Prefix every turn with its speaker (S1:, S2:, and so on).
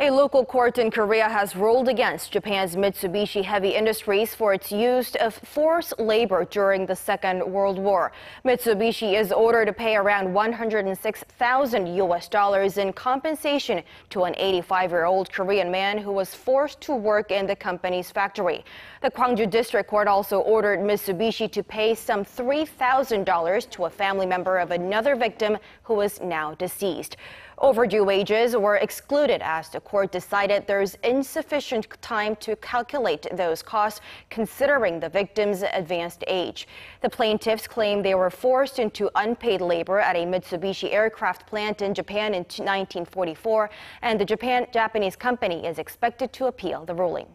S1: A local court in Korea has ruled against Japan's Mitsubishi Heavy Industries for its use of forced labor during the Second World War. Mitsubishi is ordered to pay around 106,000 US dollars in compensation to an 85-year-old Korean man who was forced to work in the company's factory. The Gwangju District Court also ordered Mitsubishi to pay some $3,000 to a family member of another victim who is now deceased. Overdue wages were excluded as the court decided there's insufficient time to calculate those costs considering the victim's advanced age. The plaintiffs claim they were forced into unpaid labor at a Mitsubishi aircraft plant in Japan in 1944, and the Japan Japanese company is expected to appeal the ruling.